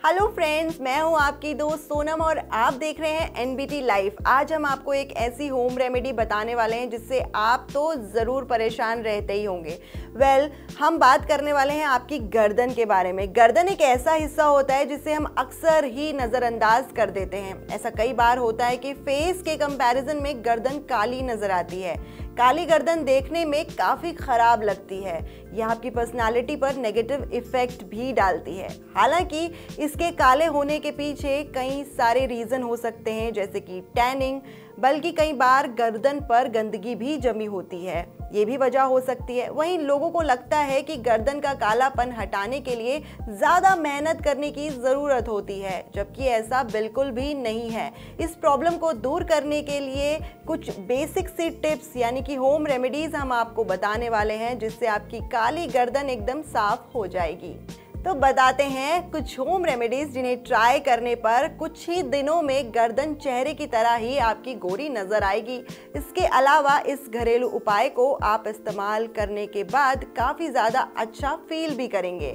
Hello friends मैं हूँ आपकी दोस्त सोनम और आप देख रहे हैं एन एनबीटी लाइफ आज हम आपको एक ऐसी होम रेमेडी बताने वाले हैं जिससे आप तो ज़रूर परेशान रहते ही होंगे। वेल well, हम बात करने वाले हैं आपकी गर्दन के बारे में। गर्दन एक ऐसा हिस्सा होता है जिसे हम अक्सर ही नज़रअंदाज कर देते हैं। ऐसा कई बार होता है कि फेस के कंपैरिजन में गर्दन काली नज़र आती है। काली गर्दन देखने में काफ़ी ख़राब लगती है। यह आपकी पर्सनालिटी पर नेगेटिव इफ़ेक्ट भी डालती है। हालाँकि, इसके काले होने के पीछे कई सारे रीज़न हो सकते हैं, जैसे कि टैनिंग बल्कि कई बार गर्दन पर गंदगी भी जमी होती है। ये भी वजह हो सकती है। वहीं लोगों को लगता है कि गर्दन का कालापन हटाने के लिए ज़्यादा मेहनत करने की ज़रूरत होती है, जबकि ऐसा बिल्कुल भी नहीं है। इस प्रॉब्लम को दूर करने के लिए कुछ बेसिक सी टिप्स, यानी कि होम रेमेडीज़ हम आपको बताने वाले हैं, जिससे आपकी काली गर्दन एकदम साफ़ हो जाएगी। तो बताते हैं कुछ होम रेमेडीज जिन्हें ट्राई करने पर कुछ ही दिनों में गर्दन चेहरे की तरह ही आपकी गोरी नज़र आएगी। इसके अलावा इस घरेलू उपाय को आप इस्तेमाल करने के बाद काफ़ी ज़्यादा अच्छा फील भी करेंगे।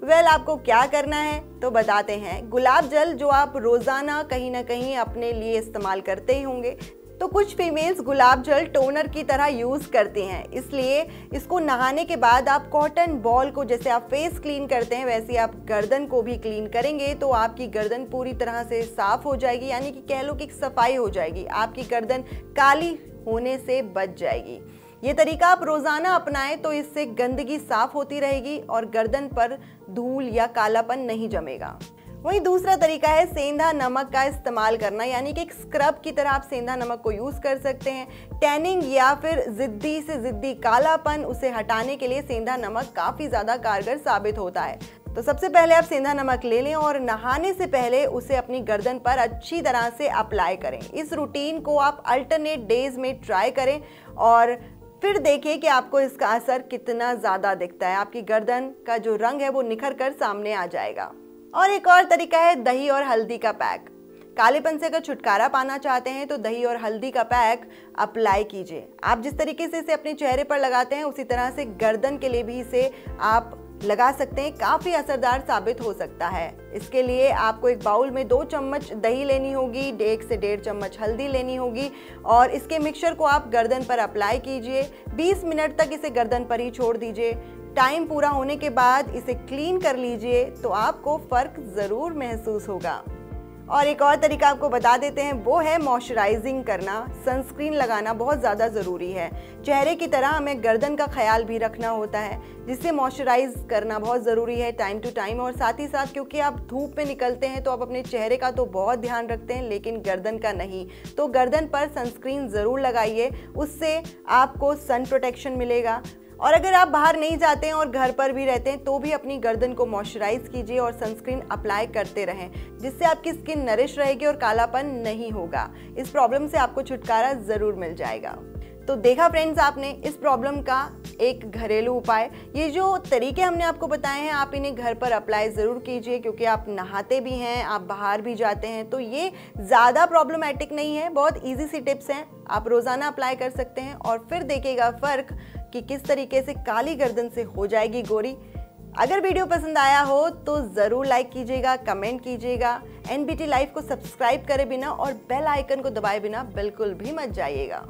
वेल well, आपको क्या करना है? तो बताते हैं गुलाब जल जो आप रोज़ाना कहीं ना कहीं अपने लिए इस्तेमाल करते ही होंगे तो कुछ फीमेल्स गुलाब जल टोनर की तरह यूज़ करती हैं। इसलिए इसको नहाने के बाद आप कॉटन बॉल को जैसे आप फेस क्लीन करते हैं, वैसे आप गर्दन को भी क्लीन करेंगे तो आपकी गर्दन पूरी तरह से साफ़ हो जाएगी, यानी कि कह लो कि सफ़ाई हो जाएगी। आपकी गर्दन काली होने से बच जाएगी। ये तरीका आप रोज़ाना अपनाएँ तो इससे गंदगी साफ़ होती रहेगी और गर्दन पर धूल या कालापन नहीं जमेगा। वहीं दूसरा तरीका है सेंधा नमक का इस्तेमाल करना, यानी कि एक स्क्रब की तरह आप सेंधा नमक को यूज़ कर सकते हैं। टैनिंग या फिर ज़िद्दी से ज़िद्दी कालापन, उसे हटाने के लिए सेंधा नमक काफ़ी ज़्यादा कारगर साबित होता है। तो सबसे पहले आप सेंधा नमक ले लें और नहाने से पहले उसे अपनी गर्दन पर अच्छी तरह से अप्लाई करें। इस रूटीन को आप अल्टरनेट डेज़ में ट्राई करें और फिर देखिए कि आपको इसका असर कितना ज़्यादा दिखता है। आपकी गर्दन का जो रंग है वो निखर कर सामने आ जाएगा। और एक और तरीका है दही और हल्दी का पैक। कालेपन से अगर छुटकारा पाना चाहते हैं तो दही और हल्दी का पैक अप्लाई कीजिए। आप जिस तरीके से इसे अपने चेहरे पर लगाते हैं, उसी तरह से गर्दन के लिए भी इसे आप लगा सकते हैं। काफ़ी असरदार साबित हो सकता है। इसके लिए आपको एक बाउल में दो चम्मच दही लेनी होगी, एक से डेढ़ चम्मच हल्दी लेनी होगी और इसके मिक्सचर को आप गर्दन पर अप्लाई कीजिए। 20 मिनट तक इसे गर्दन पर ही छोड़ दीजिए। टाइम पूरा होने के बाद इसे क्लीन कर लीजिए तो आपको फ़र्क ज़रूर महसूस होगा। और एक और तरीका आपको बता देते हैं, वो है मॉइस्चराइजिंग करना। सनस्क्रीन लगाना बहुत ज़्यादा ज़रूरी है। चेहरे की तरह हमें गर्दन का ख्याल भी रखना होता है, जिससे मॉइस्चराइज करना बहुत ज़रूरी है टाइम टू टाइम और साथ ही साथ क्योंकि आप धूप में निकलते हैं तो आप अपने चेहरे का तो बहुत ध्यान रखते हैं, लेकिन गर्दन का नहीं। तो गर्दन पर सनस्क्रीन ज़रूर लगाइए, उससे आपको सन प्रोटेक्शन मिलेगा। और अगर आप बाहर नहीं जाते हैं और घर पर भी रहते हैं तो भी अपनी गर्दन को मॉइस्चराइज कीजिए और सनस्क्रीन अप्लाई करते रहें, जिससे आपकी स्किन नरिश रहेगी और कालापन नहीं होगा। इस प्रॉब्लम से आपको छुटकारा ज़रूर मिल जाएगा। तो देखा फ्रेंड्स आपने, इस प्रॉब्लम का एक घरेलू उपाय। ये जो तरीके हमने आपको बताए हैं, आप इन्हें घर पर अप्लाई ज़रूर कीजिए, क्योंकि आप नहाते भी हैं, आप बाहर भी जाते हैं तो ये ज़्यादा प्रॉब्लमेटिक नहीं है, बहुत इजी सी टिप्स हैं। आप रोज़ाना अप्लाई कर सकते हैं और फिर देखिएगा फ़र्क कि किस तरीके से काली गर्दन से हो जाएगी गोरी। अगर वीडियो पसंद आया हो तो ज़रूर लाइक कीजिएगा कमेंट कीजिएगा एनबीटी लाइव को सब्सक्राइब करे बिना और बेल आइकन को दबाए बिना बिल्कुल भी मत जाइएगा।